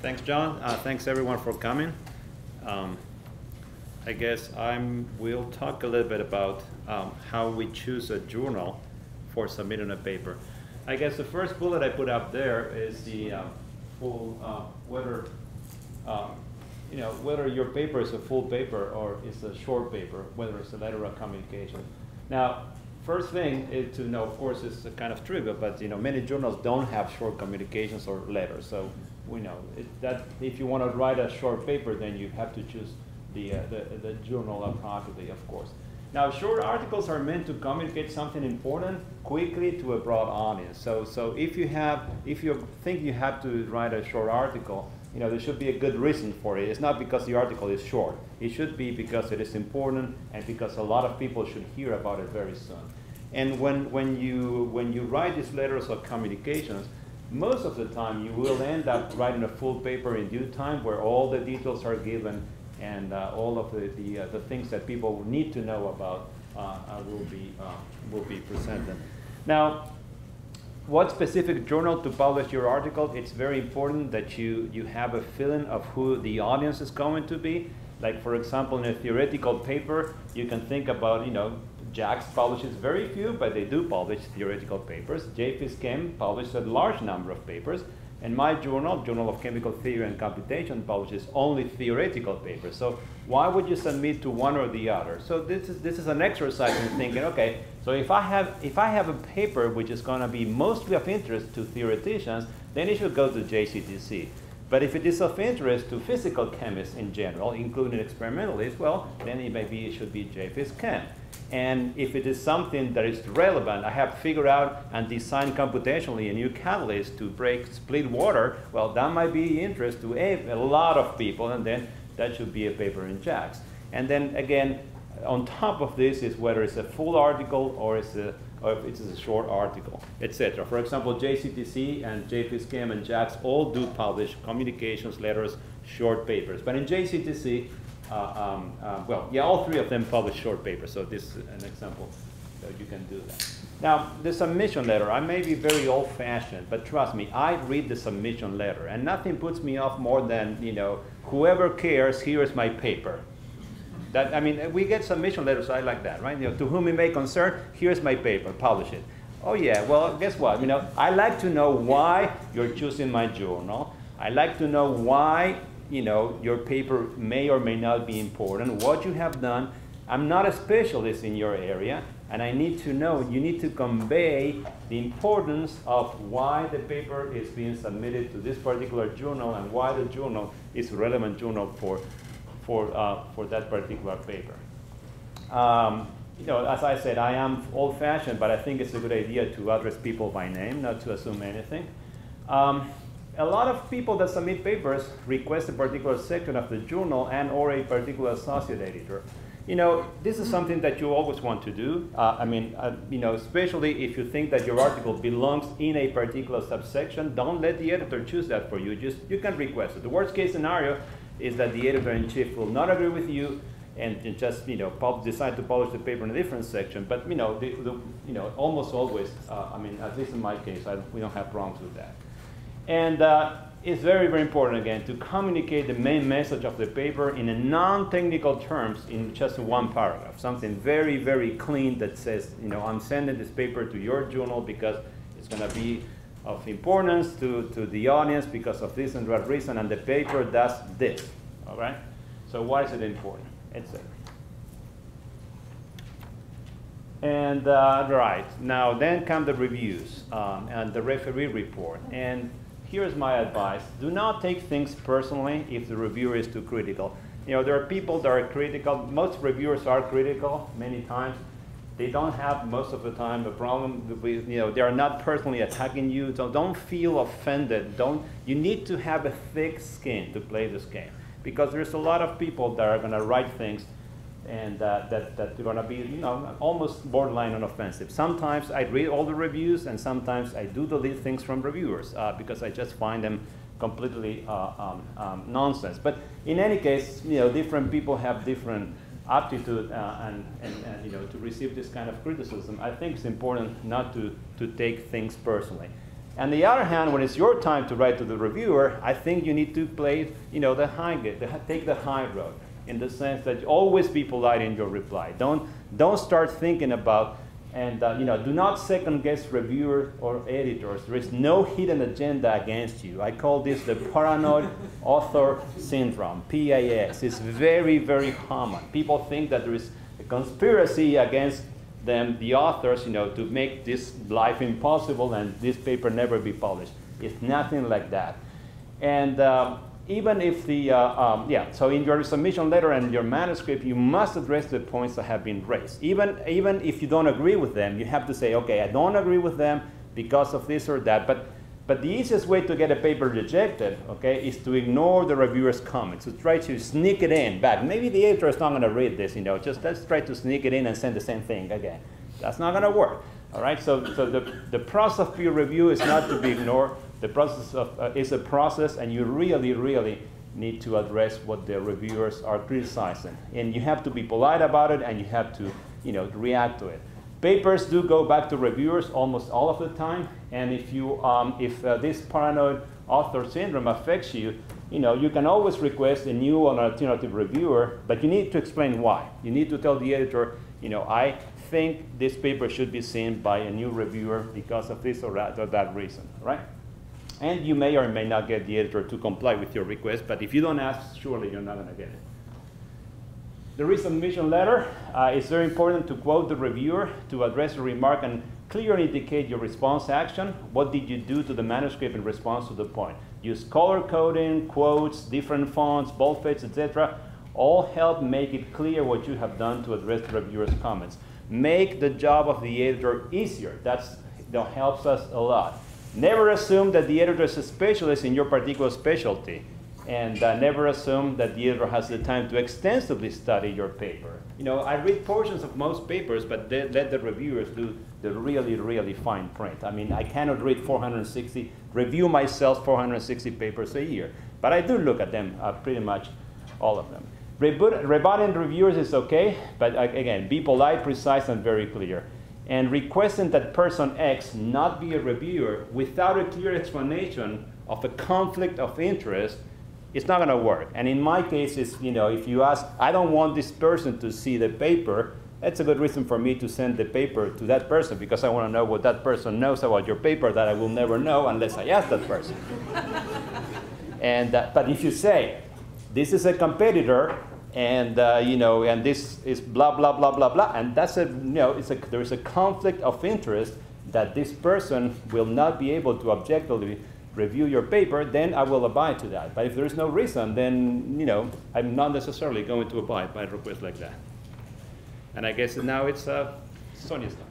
Thanks, John. Uh, thanks, everyone, for coming. Um, I guess I'm, we'll talk a little bit about um, how we choose a journal for submitting a paper. I guess the first bullet I put up there is the uh, full, uh, whether, um, you know, whether your paper is a full paper or it's a short paper, whether it's a letter of communication. Now, first thing is to know, of course, it's a kind of trivial, but you know, many journals don't have short communications or letters. So we know it, that if you want to write a short paper, then you have to choose the, uh, the, the journal appropriately, of course. Now, short articles are meant to communicate something important quickly to a broad audience. So, so if you have, if you think you have to write a short article, you know, there should be a good reason for it. It's not because the article is short. It should be because it is important and because a lot of people should hear about it very soon. And when, when, you, when you write these letters of communications, most of the time you will end up writing a full paper in due time where all the details are given and uh, all of the, the, uh, the, things that people need to know about uh, uh will, be, uh, will be presented. Now, what specific journal to publish your article, it's very important that you, you have a feeling of who the audience is going to be. Like for example, in a theoretical paper, you can think about, you know, JACS publishes very few, but they do publish theoretical papers. JPhysChem publishes a large number of papers. And my journal, Journal of Chemical Theory and Computation, publishes only theoretical papers. So why would you submit to one or the other? So this is, this is an exercise in thinking, okay, so if I have, if I have a paper which is going to be mostly of interest to theoreticians, then it should go to JCTC. But if it is of interest to physical chemists in general, including experimentalists, well, then it maybe it should be JPhysChem. And if it is something that is relevant, I have figured out and designed computationally a new catalyst to break split water, well, that might be interest to a, a lot of people, and then that should be a paper in JACS. And then again, on top of this is whether it's a full article or it's a or if it's a short article, etc. For example, JCTC and JPhysChem and JACS all do publish communications letters, short papers. But in JCTC, um, uh, well, yeah, all three of them publish short papers, so this is an example that you can do that. Now, the submission letter, I may be very old-fashioned, but trust me, I read the submission letter, and nothing puts me off more than, you know, whoever cares, here is my paper. That, I mean, we get submission letters, I like that, right? You know, to whom it may concern, here's my paper, publish it. Oh yeah, well, guess what? You know, I like to know why you're choosing my journal. I like to know why, you know, your paper may or may not be important, what you have done. I'm not a specialist in your area, and I need to know, you need to convey the importance of why the paper is being submitted to this particular journal and why the journal is a relevant journal for for, uh, for that particular paper. Um, you know, as I said, I am old-fashioned, but I think it's a good idea to address people by name, not to assume anything. Um, a lot of people that submit papers request a particular section of the journal and or a particular associate editor. You know, this is something that you always want to do. Uh, I mean, uh, you know, especially if you think that your article belongs in a particular subsection, don't let the editor choose that for you. Just you can request it. The worst case scenario is that the editor-in-chief will not agree with you and just you know decide to publish the paper in a different section. But you know, the, the, you know, almost always, uh, I mean, at least in my case, I, we don't have problems with that. And uh, it's very, very important again to communicate the main message of the paper in a non-technical terms in just one paragraph. Something very, very clean that says, you know, I'm sending this paper to your journal because it's going to be of importance to, to the audience because of this and that reason, and the paper does this, all right? So why is it important, etc. And uh, right, now then come the reviews um, and the referee report. And here's my advice. Do not take things personally if the reviewer is too critical. You know, there are people that are critical. Most reviewers are critical many times they don't have most of the time a problem with, you know, they are not personally attacking you. So don't feel offended. Don't, you need to have a thick skin to play this game because there's a lot of people that are going to write things and uh, that, that are going to be, you know, almost borderline unoffensive. Sometimes I read all the reviews and sometimes I do delete things from reviewers uh, because I just find them completely uh, um, um, nonsense. But in any case, you know, different people have different aptitude uh, and, and, and, you know, to receive this kind of criticism, I think it's important not to, to take things personally. On the other hand, when it's your time to write to the reviewer, I think you need to play, you know, the high, take the high road in the sense that always be polite in your reply. Don't, don't start thinking about, and uh, you know, do not second guess reviewers or editors. There is no hidden agenda against you. I call this the paranoid author syndrome, PAS. It's very, very common. People think that there is a conspiracy against them, the authors, you know, to make this life impossible and this paper never be published. It's nothing like that. And um, even if the, uh, um, yeah, so in your submission letter and your manuscript, you must address the points that have been raised. Even, even if you don't agree with them, you have to say, okay, I don't agree with them because of this or that. But but the easiest way to get a paper rejected, okay, is to ignore the reviewer's comments, to try to sneak it in back. Maybe the editor is not going to read this, you know, just let's try to sneak it in and send the same thing again. That's not going to work, all right? So, so the, the process of peer review is not to be ignored. The process of, uh, is a process, and you really, really need to address what the reviewers are criticizing. And you have to be polite about it, and you have to, you know, react to it. Papers do go back to reviewers almost all of the time, and if you um, if uh, this paranoid author syndrome affects you, you know you can always request a new or alternative reviewer, but you need to explain why. You need to tell the editor, you know, I think this paper should be seen by a new reviewer because of this or that or that reason, right? And you may or may not get the editor to comply with your request, but if you don't ask, surely you're not going to get it. The resubmission letter uh, is very important to quote the reviewer to address a remark and clearly indicate your response action. What did you do to the manuscript in response to the point? Use color coding, quotes, different fonts, boldface, etc. All help make it clear what you have done to address the reviewer's comments. Make the job of the editor easier. That's, that helps us a lot. Never assume that the editor is a specialist in your particular specialty and uh, never assume that the editor has the time to extensively study your paper. You know, I read portions of most papers, but they, let the reviewers do the really, really fine print. I mean, I cannot read 460, review myself 460 papers a year, but I do look at them, uh, pretty much all of them. Rebutting reviewers is okay, but uh, again, be polite, precise, and very clear. And requesting that person X not be a reviewer without a clear explanation of a conflict of interest it's not going to work. And in my case, it's, you know, if you ask, I don't want this person to see the paper, that's a good reason for me to send the paper to that person because I want to know what that person knows about your paper that I will never know unless I ask that person. and, uh, but if you say, this is a competitor, and uh, you know, and this is blah blah blah blah blah, and that's a you know, it's a, there is a conflict of interest that this person will not be able to objectively review your paper, then I will abide to that. But if there is no reason, then, you know, I'm not necessarily going to abide by a request like that. And I guess now it's uh, Sonia's time.